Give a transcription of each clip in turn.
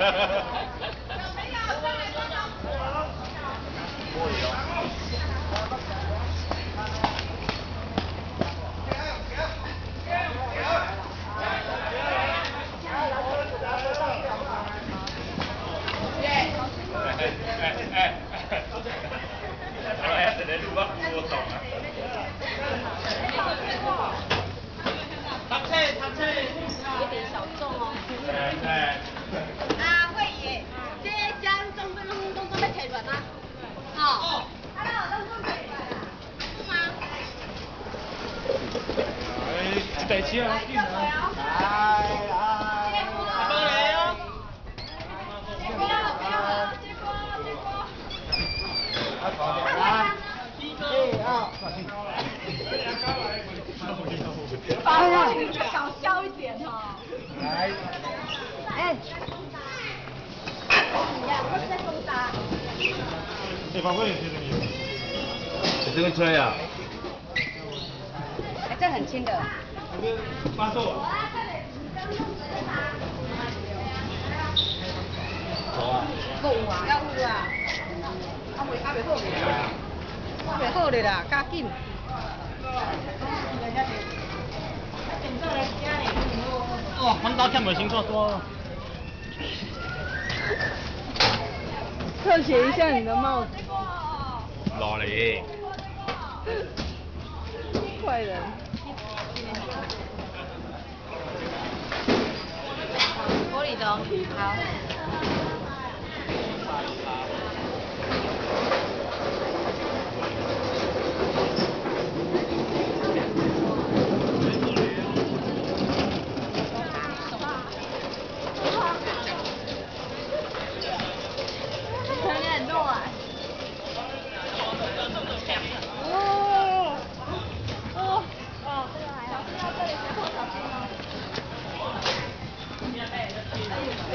有没有三位高手？不行。行行行行。哎哎哎！哎，这路我我走。哎，第几啊？哎哎，哎，帮你啊。结果结果。搞笑一点哈。哎。哎。你把位置给谁？这个车呀？这很轻的。发们妈好啊。购啊，要去啊。还袂，还袂好哩。还袂好哩啦，加紧。哦，我们到厦门工作多。特写一下你的帽子。哪里？快人。好的，好。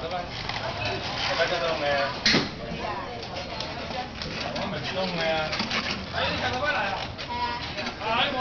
对吧？大家都的哎，你看到谁来啊？哎，我